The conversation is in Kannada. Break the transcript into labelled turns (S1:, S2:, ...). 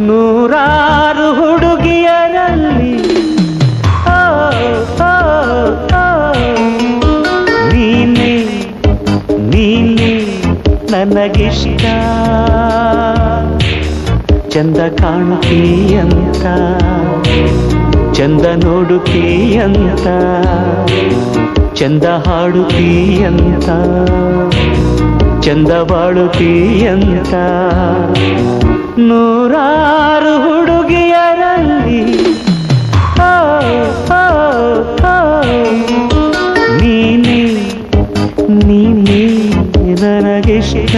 S1: ನೂರಾರು ಹುಡುಗಿಯರಲ್ಲಿ. ನೀನೆ ನೀನೆ ನನಗಿಷ್ಟ. ಚಂದ ಕಾಣುತ್ತೀಯಂತ ಚಂದ ನೋಡುತ್ತೀಯಂತ. ಚಂದ ಹಾಡುತ್ತೀಯಂತ. ಚಂದ ಬಾಳುತ್ತೀಯಂತ. ನೂರಾರು ನೀ ನನಗಿಷ್ಟ